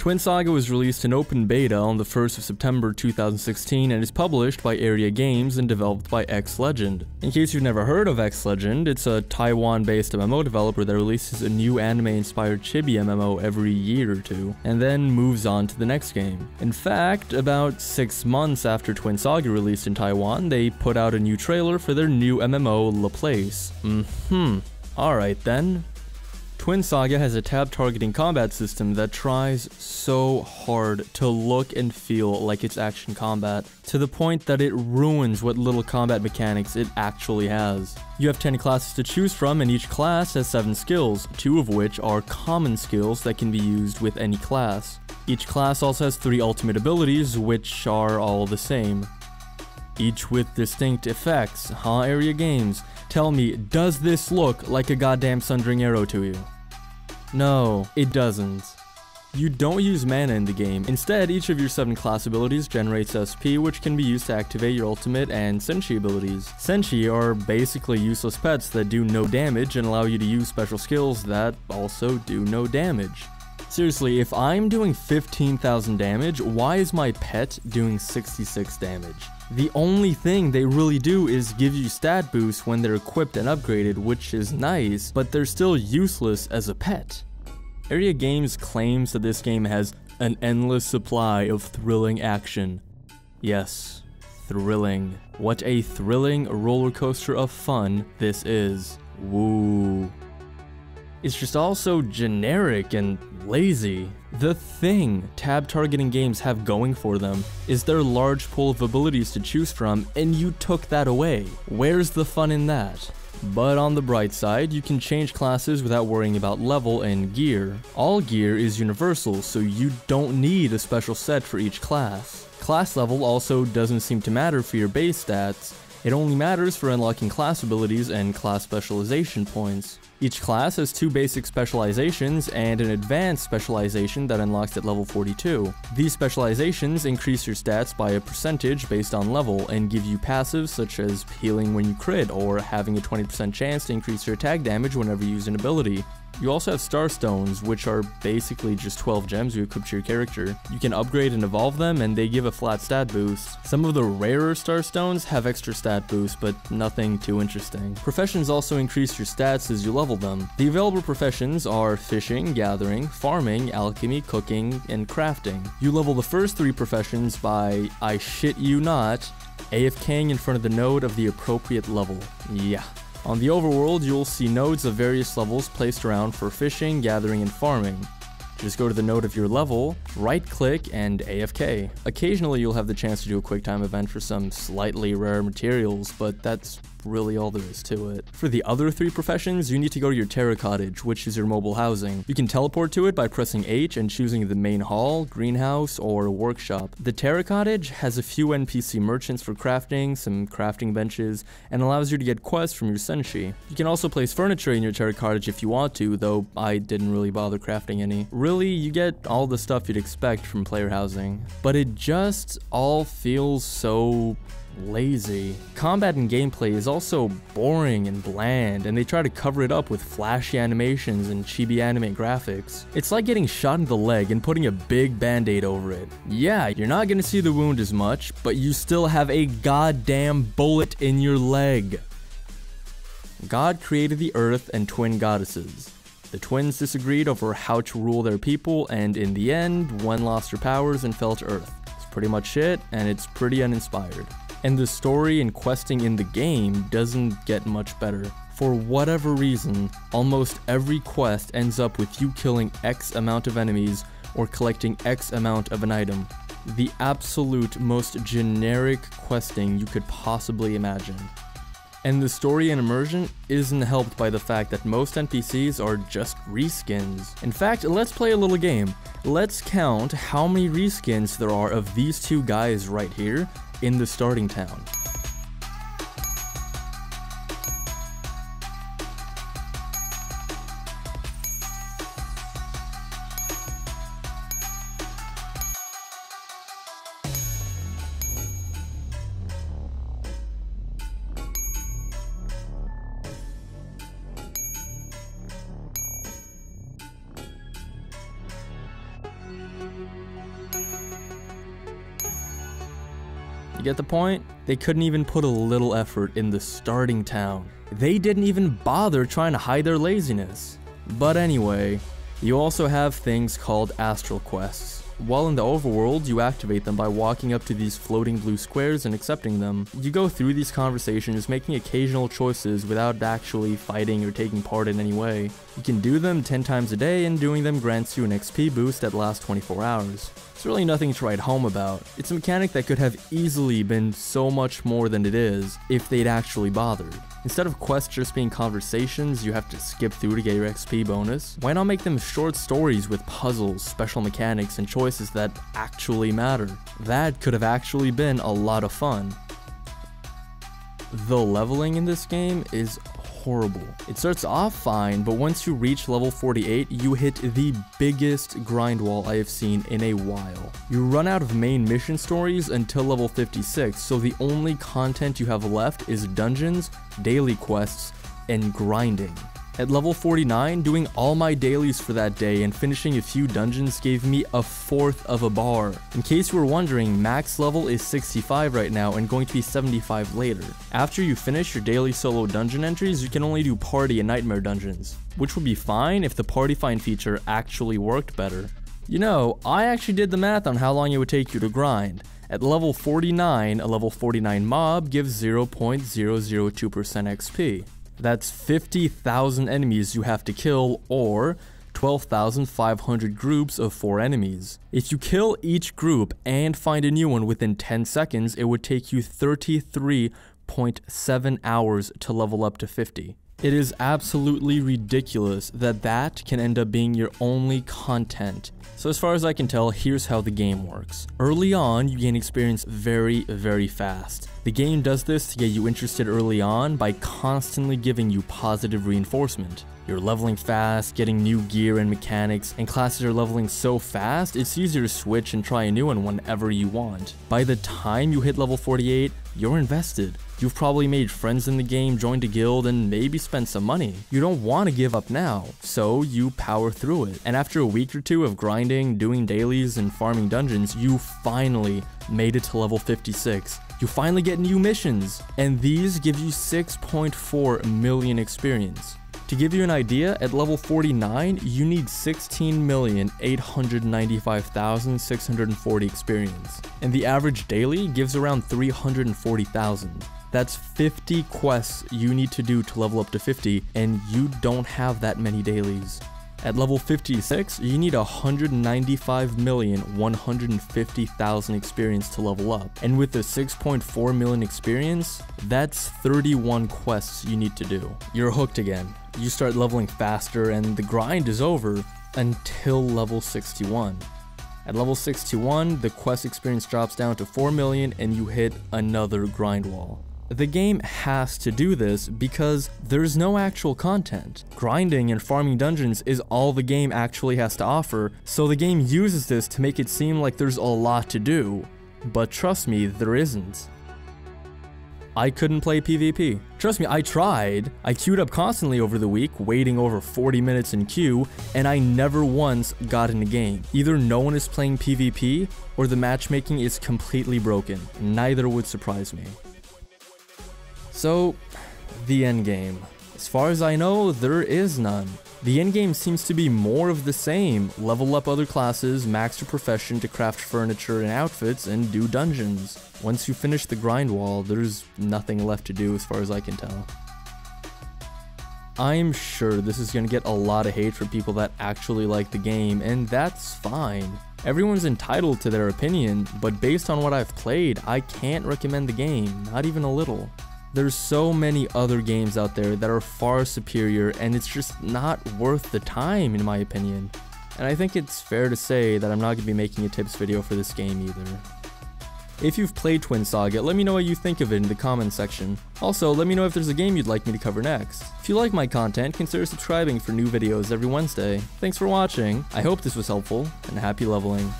Twin Saga was released in open beta on the 1st of September 2016 and is published by Aeria Games and developed by X Legend. In case you've never heard of X Legend, it's a Taiwan-based MMO developer that releases a new anime-inspired chibi MMO every year or two, and then moves on to the next game. In fact, about six months after Twin Saga released in Taiwan, they put out a new trailer for their new MMO, La Place. Mm-hmm. Alright then, Twin Saga has a tab targeting combat system that tries so hard to look and feel like it's action combat, to the point that it ruins what little combat mechanics it actually has. You have 10 classes to choose from and each class has 7 skills, 2 of which are common skills that can be used with any class. Each class also has 3 ultimate abilities, which are all the same. Each with distinct effects, huh Aeria games? Tell me, does this look like a goddamn Sundering Arrow to you? No, it doesn't. You don't use mana in the game. Instead, each of your 7 class abilities generates SP which can be used to activate your ultimate and Senshi abilities. Senshi are basically useless pets that do no damage and allow you to use special skills that also do no damage. Seriously, if I'm doing 15,000 damage, why is my pet doing 66 damage? The only thing they really do is give you stat boosts when they're equipped and upgraded, which is nice, but they're still useless as a pet. Aeria Games claims that this game has an endless supply of thrilling action. Yes, thrilling. What a thrilling roller coaster of fun this is. Woo. It's just all so generic and lazy. The thing tab targeting games have going for them is their large pool of abilities to choose from, and you took that away. Where's the fun in that? But on the bright side, you can change classes without worrying about level and gear. All gear is universal, so you don't need a special set for each class. Class level also doesn't seem to matter for your base stats, it only matters for unlocking class abilities and class specialization points. Each class has two basic specializations and an advanced specialization that unlocks at level 42. These specializations increase your stats by a percentage based on level and give you passives such as healing when you crit or having a 20% chance to increase your attack damage whenever you use an ability. You also have Star Stones, which are basically just 12 gems you equip to your character. You can upgrade and evolve them, and they give a flat stat boost. Some of the rarer Star Stones have extra stat boosts, but nothing too interesting. Professions also increase your stats as you level them. The available professions are fishing, gathering, farming, alchemy, cooking, and crafting. You level the first three professions by, I shit you not, AFKing in front of the node of the appropriate level. Yeah. On the overworld, you'll see nodes of various levels placed around for fishing, gathering, and farming. Just go to the node of your level, right click, and AFK. Occasionally you'll have the chance to do a quick time event for some slightly rare materials, but that's really all there is to it. For the other three professions, you need to go to your Terra Cottage, which is your mobile housing. You can teleport to it by pressing H and choosing the main hall, greenhouse, or workshop. The Terra Cottage has a few NPC merchants for crafting, some crafting benches, and allows you to get quests from your Senshi. You can also place furniture in your Terra Cottage if you want to, though I didn't really bother crafting any. Really, you get all the stuff you'd expect from player housing. But it just all feels so lazy. Combat and gameplay is also boring and bland, and they try to cover it up with flashy animations and chibi anime graphics. It's like getting shot in the leg and putting a big band-aid over it. Yeah, you're not gonna see the wound as much, but you still have a goddamn bullet in your leg. God created the earth and twin goddesses. The twins disagreed over how to rule their people, and in the end, one lost her powers and fell to Earth. It's pretty much it, and it's pretty uninspired and the story and questing in the game doesn't get much better. For whatever reason, almost every quest ends up with you killing X amount of enemies or collecting X amount of an item. The absolute most generic questing you could possibly imagine. And the story and immersion isn't helped by the fact that most NPCs are just reskins. In fact, let's play a little game. Let's count how many reskins there are of these two guys right here in the starting town. You get the point? They couldn't even put a little effort in the starting town. They didn't even bother trying to hide their laziness. But anyway, you also have things called astral quests. While in the overworld, you activate them by walking up to these floating blue squares and accepting them. You go through these conversations, making occasional choices without actually fighting or taking part in any way. You can do them 10 times a day, and doing them grants you an XP boost that lasts 24 hours. It's really nothing to write home about. It's a mechanic that could have easily been so much more than it is if they'd actually bothered. Instead of quests just being conversations you have to skip through to get your XP bonus, why not make them short stories with puzzles, special mechanics, and choices that actually matter? That could have actually been a lot of fun. The leveling in this game is horrible. It starts off fine, but once you reach level 48, you hit the biggest grind wall I have seen in a while. You run out of main mission stories until level 56, so the only content you have left is dungeons, daily quests, and grinding. At level 49, doing all my dailies for that day and finishing a few dungeons gave me a fourth of a bar. In case you were wondering, max level is 65 right now and going to be 75 later. After you finish your daily solo dungeon entries, you can only do party and nightmare dungeons, which would be fine if the party find feature actually worked better. You know, I actually did the math on how long it would take you to grind. At level 49, a level 49 mob gives 0.002% XP. That's 50,000 enemies you have to kill, or 12,500 groups of 4 enemies. If you kill each group and find a new one within 10 seconds, it would take you 33.7 hours to level up to 50. It is absolutely ridiculous that that can end up being your only content. So as far as I can tell, here's how the game works. Early on, you gain experience very, very fast. The game does this to get you interested early on by constantly giving you positive reinforcement. You're leveling fast, getting new gear and mechanics, and classes are leveling so fast, it's easier to switch and try a new one whenever you want. By the time you hit level 48, you're invested. You've probably made friends in the game, joined a guild, and maybe spent some money. You don't want to give up now, so you power through it. And after a week or two of grinding, doing dailies, and farming dungeons, you finally made it to level 56. You finally get new missions, and these give you 6.4 million experience. To give you an idea, at level 49, you need 16,895,640 experience, and the average daily gives around 340,000. That's 50 quests you need to do to level up to 50, and you don't have that many dailies. At level 56, you need 195,150,000 experience to level up. And with the 6.4 million experience, that's 31 quests you need to do. You're hooked again. You start leveling faster and the grind is over until level 61. At level 61, the quest experience drops down to 4 million and you hit another grind wall. The game has to do this because there's no actual content. Grinding and farming dungeons is all the game actually has to offer, so the game uses this to make it seem like there's a lot to do. But trust me, there isn't. I couldn't play PvP. Trust me, I tried. I queued up constantly over the week, waiting over 40 minutes in queue, and I never once got in the game. Either no one is playing PvP, or the matchmaking is completely broken. Neither would surprise me. So, the endgame. As far as I know, there is none. The endgame seems to be more of the same. Level up other classes, max your profession to craft furniture and outfits, and do dungeons. Once you finish the grind wall, there's nothing left to do as far as I can tell. I'm sure this is going to get a lot of hate from people that actually like the game, and that's fine. Everyone's entitled to their opinion, but based on what I've played, I can't recommend the game, not even a little. There's so many other games out there that are far superior and it's just not worth the time in my opinion. And I think it's fair to say that I'm not going to be making a tips video for this game either. If you've played Twin Saga, let me know what you think of it in the comments section. Also, let me know if there's a game you'd like me to cover next. If you like my content, consider subscribing for new videos every Wednesday. Thanks for watching, I hope this was helpful, and happy leveling.